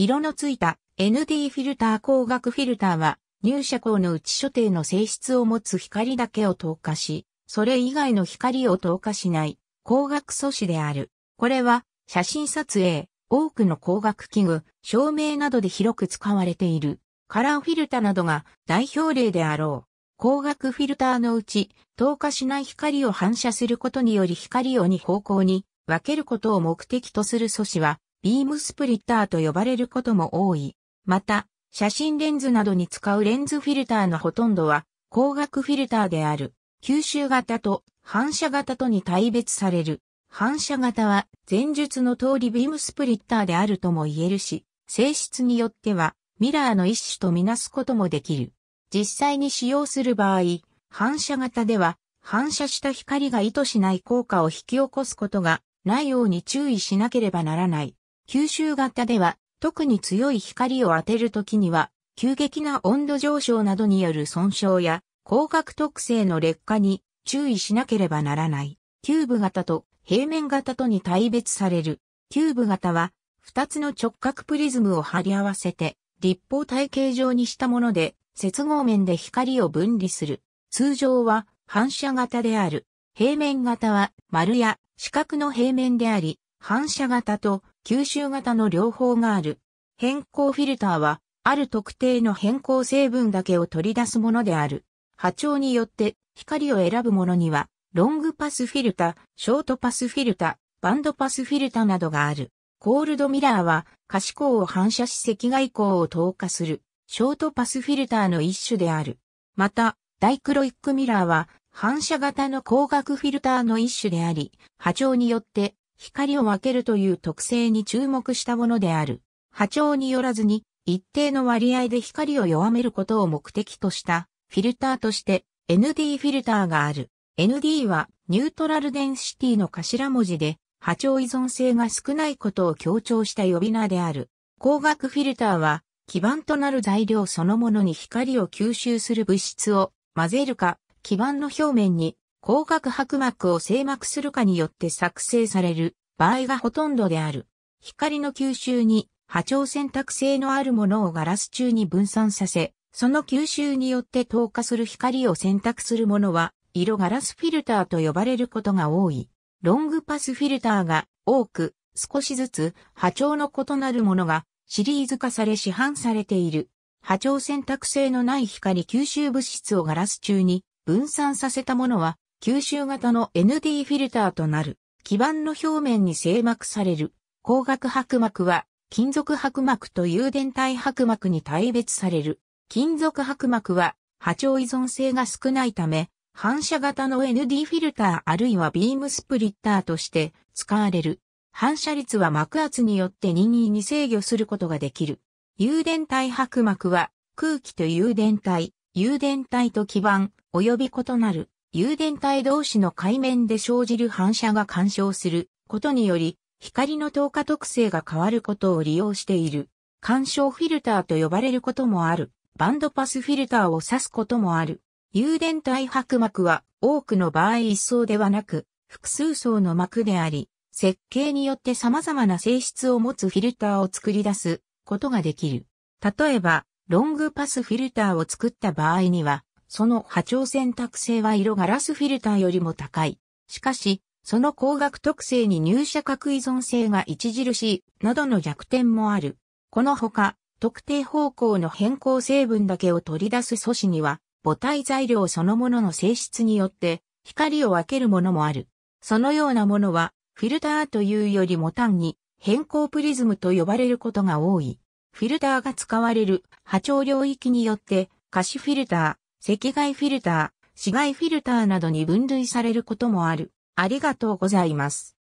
色のついた ND フィルター光学フィルターは入射光の内所定の性質を持つ光だけを透過し、それ以外の光を透過しない光学素子である。これは写真撮影、多くの光学器具、照明などで広く使われている。カラーフィルターなどが代表例であろう。光学フィルターのうち、透過しない光を反射することにより光を2方向に分けることを目的とする素子は、ビームスプリッターと呼ばれることも多い。また、写真レンズなどに使うレンズフィルターのほとんどは光学フィルターである。吸収型と反射型とに大別される。反射型は前述の通りビームスプリッターであるとも言えるし、性質によってはミラーの一種とみなすこともできる。実際に使用する場合、反射型では反射した光が意図しない効果を引き起こすことがないように注意しなければならない。吸収型では特に強い光を当てるときには急激な温度上昇などによる損傷や光学特性の劣化に注意しなければならない。キューブ型と平面型とに大別される。キューブ型は二つの直角プリズムを貼り合わせて立方体形状にしたもので接合面で光を分離する。通常は反射型である。平面型は丸や四角の平面であり、反射型と吸収型の両方がある。変更フィルターは、ある特定の変更成分だけを取り出すものである。波長によって光を選ぶものには、ロングパスフィルタ、ショートパスフィルタ、バンドパスフィルタなどがある。コールドミラーは可視光を反射し赤外光を透過するショートパスフィルターの一種である。また、ダイクロイックミラーは反射型の光学フィルターの一種であり、波長によって光を分けるという特性に注目したものである。波長によらずに一定の割合で光を弱めることを目的としたフィルターとして ND フィルターがある。ND はニュートラルデンシティの頭文字で波長依存性が少ないことを強調した呼び名である。光学フィルターは基板となる材料そのものに光を吸収する物質を混ぜるか、基板の表面に光学白膜を静膜するかによって作成される場合がほとんどである。光の吸収に波長選択性のあるものをガラス中に分散させ、その吸収によって透過する光を選択するものは色ガラスフィルターと呼ばれることが多い。ロングパスフィルターが多く、少しずつ波長の異なるものがシリーズ化され市販されている。波長選択性のない光吸収物質をガラス中に分散させたものは吸収型の ND フィルターとなる。基板の表面に静膜される。光学白膜は金属白膜と誘電体白膜に大別される。金属白膜は波長依存性が少ないため反射型の ND フィルターあるいはビームスプリッターとして使われる。反射率は膜圧によって任意に制御することができる。誘電体白膜は空気と誘電体、誘電体と基板、及び異なる誘電体同士の海面で生じる反射が干渉することにより光の透過特性が変わることを利用している。干渉フィルターと呼ばれることもある。バンドパスフィルターを指すこともある。誘電体白膜は多くの場合一層ではなく複数層の膜であり、設計によって様々な性質を持つフィルターを作り出すことができる。例えば、ロングパスフィルターを作った場合には、その波長選択性は色ガラスフィルターよりも高い。しかし、その光学特性に入射角依存性が著しい、などの弱点もある。このほか、特定方向の変更成分だけを取り出す素子には、母体材料そのものの性質によって光を分けるものもある。そのようなものはフィルターというよりも単に変更プリズムと呼ばれることが多い。フィルターが使われる波長領域によって可視フィルター、赤外フィルター、紫外フィルターなどに分類されることもある。ありがとうございます。